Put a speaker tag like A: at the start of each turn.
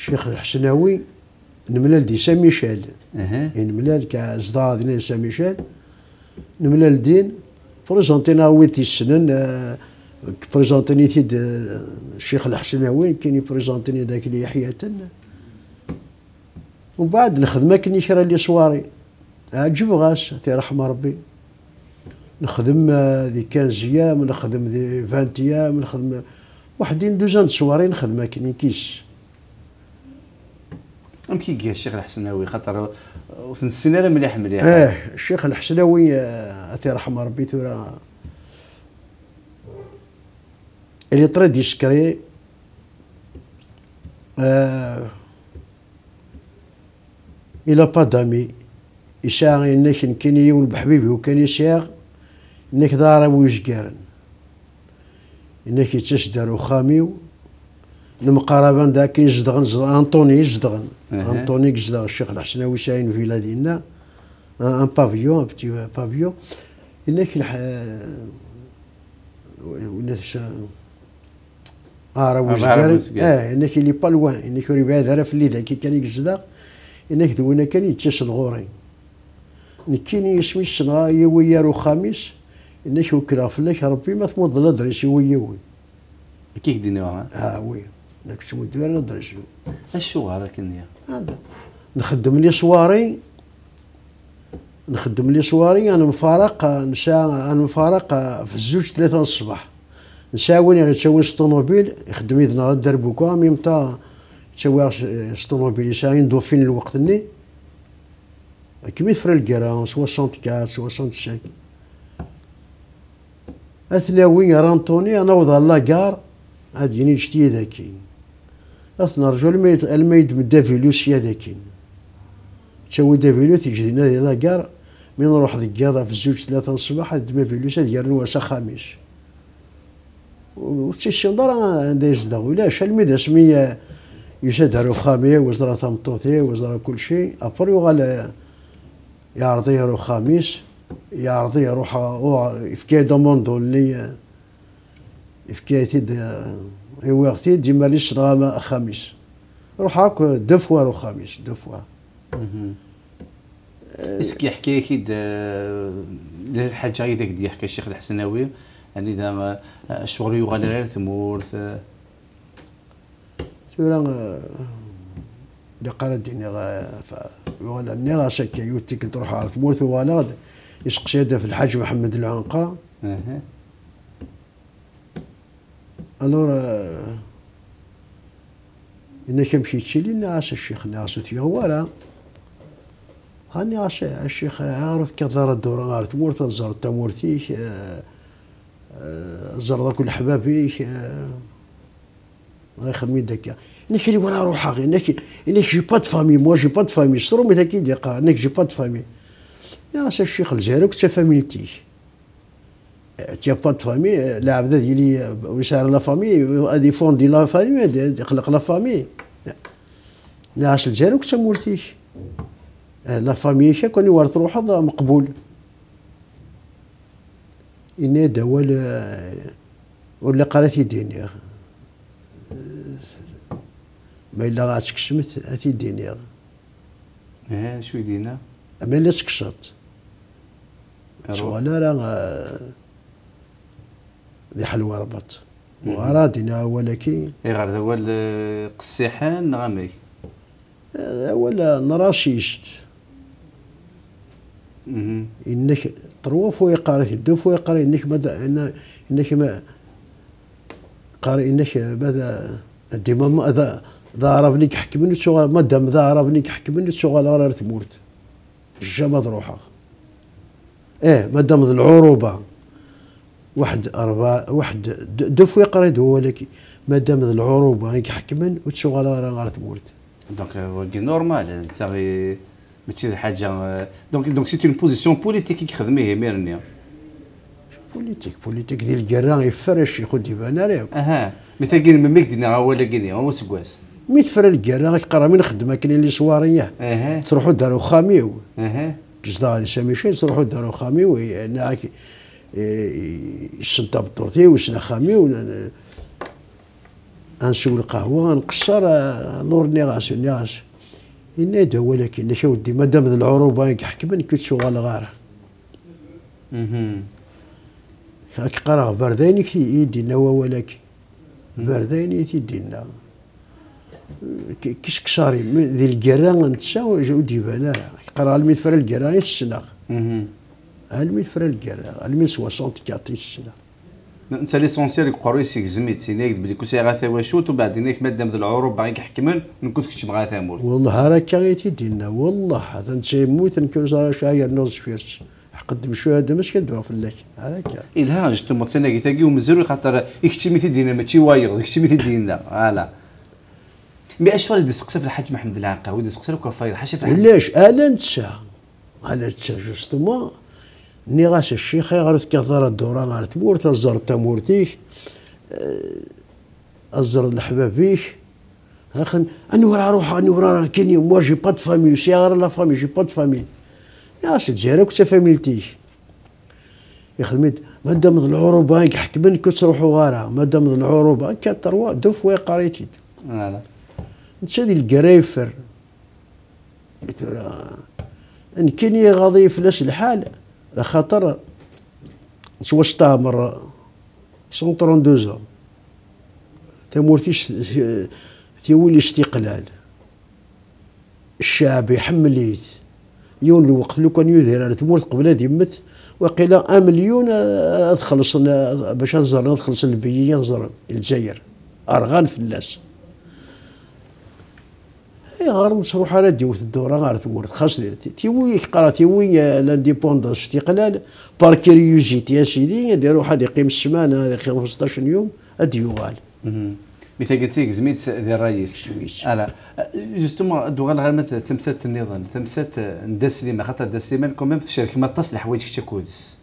A: الشيخ الحسناوي نملال دي سان ميشيل.
B: أها.
A: نملال كازدار ديال سان ميشيل. نملال دين بريزونتينا ويت السنن بريزونتيني تيد آه، الشيخ الحسناوي كاين يبريزونتيني ذاك اللي حياة ومن بعد الخدمة كني كرا لي صواري. عجب غاس تيرحم ربي. نخدم آه، ذي 15 أيام نخدم ذي 20 أيام نخدم وحدين دوزان صواري نخدم كني كيس.
B: أم كي جا الشيخ الحسناوي؟ خاطر وتنسينا راه مليح مليح.
A: آه الشيخ الحسناوي آه، تيرحم ربي تورا اللي طرد يسكري آه إلا با دامي يساغ إنك كان يون بحبيبي وكان يساغ إنك دار ويزكارن إنك يتسدر وخاميو. المقاربة ذاك أنطوني يزدغن
B: أها.
A: أنطوني يزدغ الشيخ الحسناوي ساين فيلا ديالنا ان بافيون ان بتي بافيون انك الح ولا آه راه واش
B: آه، راه
A: دار
B: واش قال.
A: آه انك اللي با لوان انك راه بعاد على في الليل كي كان يجزدا انك دوينا كان يتسن غوري نكيني يسمي السنغا يويا رو خامس انك وكلا فلك ربي ما ثمود لا دريس يوي يوي
B: كيف دينا
A: آه وي دوير لا دريس
B: اشو راك النية
A: هذا. نخدم لي صواري. نخدم لي صواري. أنا مفارق نسا أنا مفارق في الزوج ثلاثة الصباح. نساوني غير تسوي الطوموبيل يخدم يدنا دربوكا ميمتا تسوي الطوموبيل. يساين دوفين الوقت ني؟ كمي فرا الكرا 64 65 اثناوي رانطوني أنا وضع لاكار عاد يني شتي ذاكي اثنا رجل الميد الميد من دافيلوس يا ذاكين تسوي دافيلوس تيجي لنا ديال لاكار من نروح قاضة في الزوج ثلاثة الصباح هاد ما فيلوس هاد يرن ورسا خامس وتيشي دار عندها يزدغ ولا ذا سمية يساد هارو خامية وزرا تمطوطي وزرا كل شيء ابر يغال يعرضي يروح خامس يعرضي يروح يفكي دوموندو اللي يفكي تيد يوغتي ديما لي صدغا خامس روح هاك دو فوا روح خامس دو فوا
B: اسكي يحكي أكيد الحاجة هي ذاك يحكي الشيخ الحسناوي يعني اذا الشغل يغال غير ثمورث
A: تورا اللي قال ديني غا ولا ني غا شكا يوتي كنت تروح على ثمورث غاد يسقسي في الحاج محمد العنقا الور إنا كمشي تشيلي ناس الشيخ ناس تيغوارا هاني عاش الشيخ عارف كثر الدورة غار ثمورث زر تمورتيك زر كل حبابيك غير خدمي داك انك اللي وأنا روحها غير انك انك جي با فامي موا جي با فامي سترو مي ذاك يدي قال انك جي با دو فامي يا سا الشيخ الجزائر كنت فاميلتي تي با دو فامي لاعب ذا ديالي ويسار لا فامي غادي فوندي لا فامي يخلق لا فامي لا عاش الجزائر كنت مولتيش لا فامي كان يورث روحه مقبول. إني دول ولا قرأت يديني ما إلا غاتك سمت أتي ديني.
B: آه شو يدينا
A: أما إلا تكشط. سوالا راه ذي حلوة ربط وغرادنا ولكن
B: اي غير هو القسيحان غامي.
A: ولا نراشيشت.
B: أها
A: إنك طروف ويقاري الدوف ويقاري إنك بدا إن إنك ما قاري إنك بدا ديما ما ذا ذا عرفني كحكمني شغل ما دام ذا عرفني كحكمني شغل راه تمورت الجمد روحها إيه ما دام ذا العروبة. واحد أربعة واحد د- دف ويقري هو ولكن ما دام ذا العروبه يحكمن وتشغل راه غير تمورت
B: دونك هو نورمال انت غي ماشي حاجة دونك دونك سي اون بوزيسيون بوليتيك يخدميه ميرني
A: بوليتيك بوليتيك ديال الكرا يفرش يخد يبان عليه
B: أها مثلا كاين ميك دينا هو ولا كاين هو سكواس
A: مي تفرى الكرا قرا من خدمة كاين اللي صواريه
B: أها.
A: تروحوا داروا خاميو.
B: أها.
A: كزدا غادي سامي شي تروحوا داروا خاميو ناعك يشنطا بالطوطي وسنا خاميو انسو القهوة نقصر آه، لور نيغاس نيغاس ينادى ولكن شو ودي مادام العروبة يحكمن كنت شو غالغاره
B: مهم.
A: هاك قرا برداني كي يدي نوا ولكن. برداني تيدينا كيش كشاري ذي القرا نتسا جو ديبانا. قرا المي فرا القرا فرا القرا المي 64 السنة
B: أنت ليسونسيال يقرو يسيك زميت سينيك بلي كوسي غا ثواشوت وبعدين ياك مادام ذا العروب باغي يحكمن نكون كنت بغا ثامور
A: والله هراكا غي تيدينا والله هذا أنت يموت نكون زرا شاير نوز فيرس قدم شهادة مش كدوا فلاك هراكا
B: إلها جتو مصينا كي ومزرو خاطر يكتشي ميثي دينا ماشي وايغ يكتشي ميثي دينا فوالا. مي أشوار اللي سقسا في الحاج محمد العنقاوي دي سقسا لك فايض حاشا في الحاج
A: علاش؟ أنا نتسا أنا نتسا جوستومون. ني غاس الشيخ غارت كثر الدورة غارت مورت الزر تمورتيك الزر الحبابيك اخن أنا ورا روح أنا ورا كيني موا جي با دو فامي سي غير لا فامي جي با دو فامي يا سي تجيرا كنت فاميلتيك يخدمت مادام العروبة يحكمن كنت تروحوا غارة مادام العروبة كتروا وي قريتيد
B: فوالا
A: نتشادي القرايفر ترى ان كني غاضي فلاش الحال خاطر توسطها مرة 132 زون تمورتيش تيولي استقلال الشعب يحمليت. يون الوقت لو كان يظهر على تمورت قبل هذه يمت وقيلا ان مليون تخلص باش نزر نخلص البيئة نزر الجزائر. أرغان فلاس اي غار نصروح على ديوث الدورة غار تمور خاص تيوي قرا تيوي لإنديبوندونس استقلال بار كيريوزيتي يا سيدي يديروا واحد يقيم السمانه هذا يقيم 15 يوم ادي يوغال
B: مهم. مثل قلت لك زميت ذي الرئيس
A: سويس.
B: ألا جوستومون دوغال غير تمسات النظام تمسات ندا سليمان خاطر ندا سليمان كوميم تشارك ما تصل حوايج كتا كودس